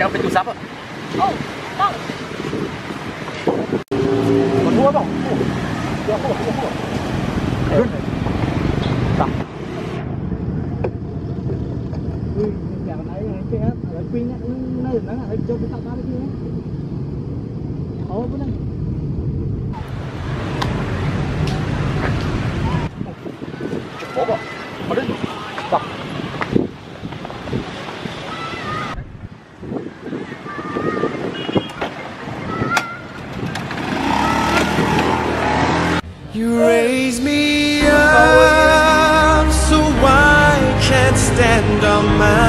Ồ, đâu? Còn mua không? Mua, mua, mua, mua. Rút. Tắm. Ui, mình ấy này kia ở pin á, nó nó là cho cái tao cái kia. Ồ, bữa nay. Bố bỏ. Mà đứt. You raise me up so I can stand on my